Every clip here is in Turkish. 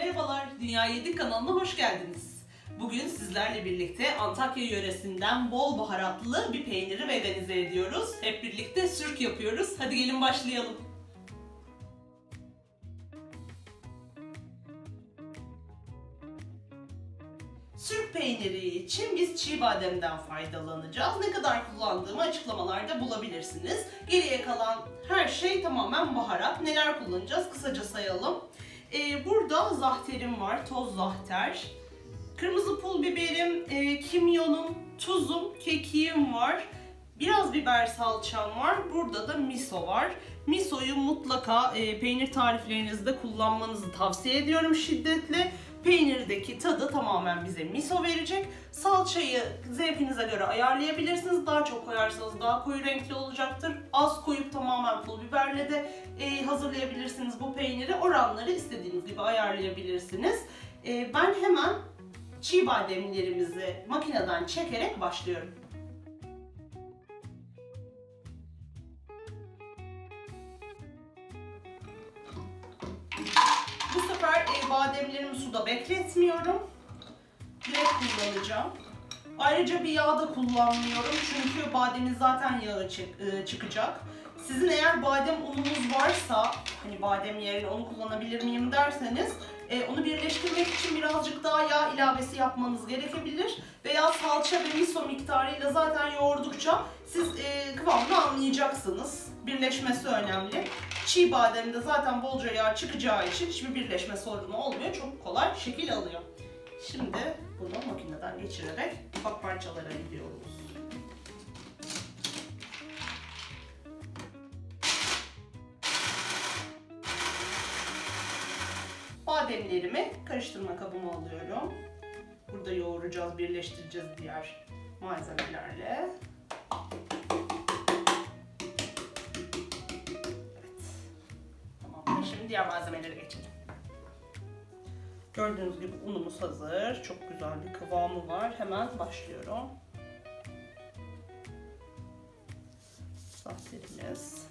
Merhabalar, Dünya Yedik kanalına hoş geldiniz. Bugün sizlerle birlikte Antakya yöresinden bol baharatlı bir peyniri veganize ediyoruz. Hep birlikte sürk yapıyoruz. Hadi gelin başlayalım. Sürk peyniri için biz çiğ bademden faydalanacağız. Ne kadar kullandığımı açıklamalarda bulabilirsiniz. Geriye kalan her şey tamamen baharat. Neler kullanacağız kısaca sayalım. Ee, burada zahterim var, toz zahter. Kırmızı pul biberim, e, kimyonum, tuzum, kekiğim var. Biraz biber salçam var. Burada da miso var. Misoyu mutlaka e, peynir tariflerinizde kullanmanızı tavsiye ediyorum şiddetle. Peynirdeki tadı tamamen bize miso verecek. Salçayı zevkinize göre ayarlayabilirsiniz. Daha çok koyarsanız daha koyu renkli olacaktır. Az pul biberle de e, hazırlayabilirsiniz bu peyniri. Oranları istediğiniz gibi ayarlayabilirsiniz. E, ben hemen çiğ bademlerimizi makineden çekerek başlıyorum. Bu sefer e, bademlerimi suda bekletmiyorum. Direkt kullanacağım. Ayrıca bir yağ da kullanmıyorum çünkü bademin zaten yağı çık, e, çıkacak. Sizin eğer badem ununuz varsa, hani badem yerine onu kullanabilir miyim derseniz, e, onu birleştirmek için birazcık daha yağ ilavesi yapmanız gerekebilir. Veya salça ve miso miktarıyla zaten yoğurdukça siz e, kıvamını anlayacaksınız. Birleşmesi önemli. Çiğ bademde zaten bolca yağ çıkacağı için hiçbir birleşme sorunu olmuyor. Çok kolay şekil alıyor. Şimdi bunu makineden geçirerek ufak parçalara gidiyoruz. Bademlerimi karıştırma kabıma alıyorum. Burada yoğuracağız, birleştireceğiz diğer malzemelerle. Evet. Tamam. Şimdi diğer malzemelere geçelim. Gördüğünüz gibi unumuz hazır. Çok güzel bir kıvamı var. Hemen başlıyorum. Zahterimiz.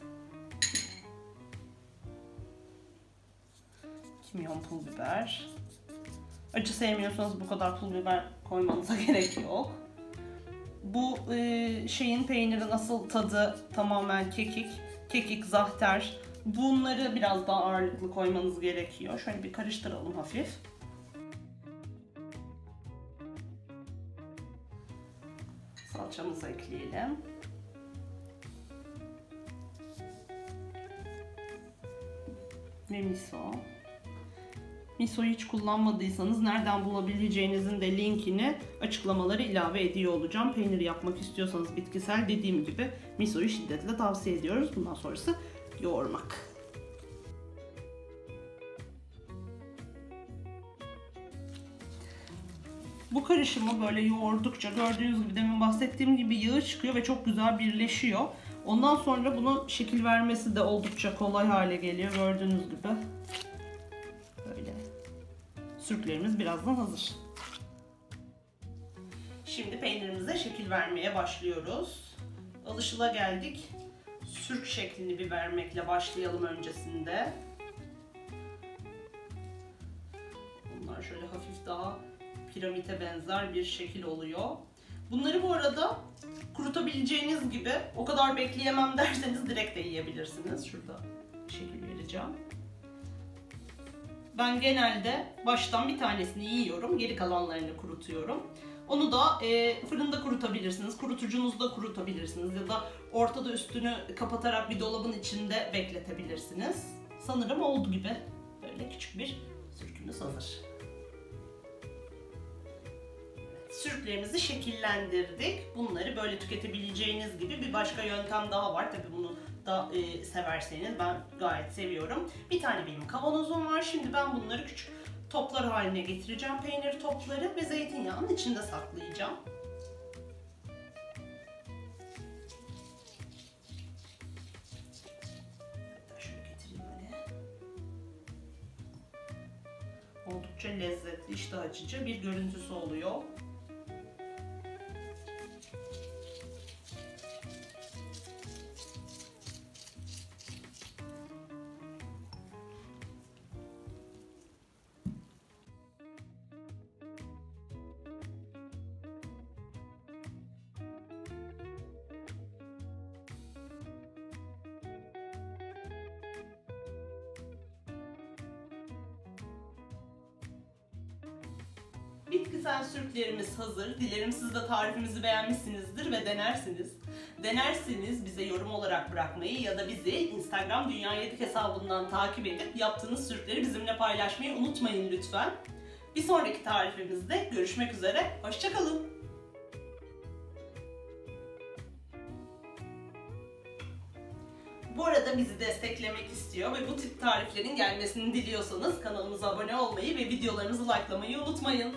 Kimyon pul biber. Acı sevmiyorsanız bu kadar pul biber koymanıza gerek yok. Bu e, şeyin peynirin asıl tadı tamamen kekik. Kekik, zahter. Bunları biraz daha ağırlıklı koymanız gerekiyor. Şöyle bir karıştıralım hafif. Salçamızı ekleyelim. Ve miso. Miso'yu hiç kullanmadıysanız nereden bulabileceğinizin de linkini açıklamaları ilave ediyor olacağım. Peynir yapmak istiyorsanız bitkisel dediğim gibi miso'yu şiddetle tavsiye ediyoruz. Bundan sonrası yoğurmak. Bu karışımı böyle yoğurdukça gördüğünüz gibi demin bahsettiğim gibi yağı çıkıyor ve çok güzel birleşiyor. Ondan sonra bunu şekil vermesi de oldukça kolay hale geliyor gördüğünüz gibi. Sürüklerimiz birazdan hazır. Şimdi peynirimize şekil vermeye başlıyoruz. Alışıla geldik. Sürk şeklini bir vermekle başlayalım öncesinde. Bunlar şöyle hafif daha piramite benzer bir şekil oluyor. Bunları bu arada kurutabileceğiniz gibi o kadar bekleyemem derseniz direkt de yiyebilirsiniz. Şurada şekil vereceğim. Ben genelde baştan bir tanesini yiyorum, geri kalanlarını kurutuyorum. Onu da e, fırında kurutabilirsiniz, kurutucunuzda kurutabilirsiniz ya da ortada üstünü kapatarak bir dolabın içinde bekletebilirsiniz. Sanırım oldu gibi. Böyle küçük bir sürkümüz hazır. sürüklerimizi şekillendirdik. Bunları böyle tüketebileceğiniz gibi bir başka yöntem daha var. Tabii bunu da e, severseniz ben gayet seviyorum. Bir tane benim kavanozum var. Şimdi ben bunları küçük toplar haline getireceğim. Peynir topları ve zeytinyağının içinde saklayacağım. Oldukça lezzetli, iştah açıcı bir görüntüsü oluyor. Bitkisel sürüklerimiz hazır. Dilerim siz de tarifimizi beğenmişsinizdir ve denersiniz. Denerseniz bize yorum olarak bırakmayı ya da bizi Instagram Dünya Yedik hesabından takip edip yaptığınız sürükleri bizimle paylaşmayı unutmayın lütfen. Bir sonraki tarifimizde görüşmek üzere. Hoşçakalın. Bu arada bizi desteklemek istiyor ve bu tip tariflerin gelmesini diliyorsanız kanalımıza abone olmayı ve videolarımızı likelamayı unutmayın.